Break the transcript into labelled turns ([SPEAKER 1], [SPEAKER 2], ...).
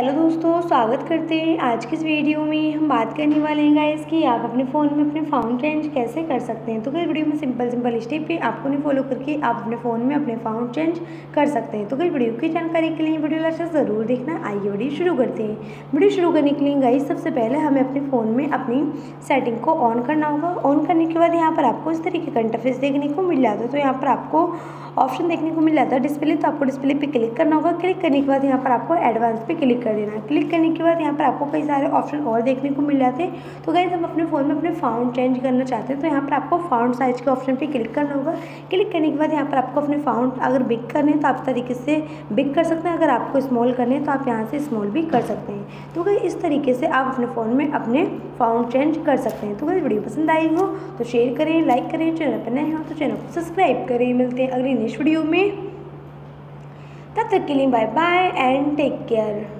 [SPEAKER 1] Hello दोस्तों, स्वागत करते हैं आज की इस वीडियो में। हम बात करने वाले हैं गाइस कि आप अपने फ़ोन में अपने फाउंड चेंज कैसे कर सकते हैं। तो कई वीडियो में सिंपल सिंपल स्टेप पे आपको नहीं फॉलो करके आप अपने फ़ोन में अपने फाउंड चेंज कर सकते हैं। तो कई वीडियो की जानकारी के लिए वीडियो लास्ट ज़रूर देखना। आइए वीडियो शुरू करते हैं। वीडियो शुरू करने के लिए गाइस सबसे पहले हमें अपने फ़ोन में अपनी सेटिंग को ऑन करना होगा। ऑन करने के बाद यहाँ पर आपको इस तरीके का इंटरफेस देखने को मिल जाता है। तो यहाँ पर आपको ऑप्शन देखने को मिल जाता है डिस्प्ले तो आपको डिस्प्ले पर क्लिक करना होगा। क्लिक करने के बाद यहाँ पर आपको एडवांस पे क्लिक कर देना। क्लिक करने के बाद यहाँ पर आपको कई सारे ऑप्शन और देखने को मिल जाते हैं। तो गाइज़ हम अपने फ़ोन में अपने फाउंड चेंज करना चाहते हैं तो यहाँ पर आपको फाउंड साइज़ के ऑप्शन पे क्लिक करना होगा। क्लिक करने के बाद यहाँ पर आपको अपने फाउंड अगर बिग करने हैं तो आप तरीके से बिग कर सकते हैं। अगर आपको स्मॉल करने हैं तो आप यहाँ से स्मॉल भी कर सकते हैं। तो गाइज़ इस तरीके से आप अपने फ़ोन में अपने फाउंड चेंज कर सकते हैं। तो गाइज़ वीडियो पसंद आई हो तो शेयर करें लाइक करें चैनल पर नए हो तो चैनल को सब्सक्राइब करें। मिलते हैं अगली नेक्स्ट वीडियो में। तब तक के लिए bye bye and take care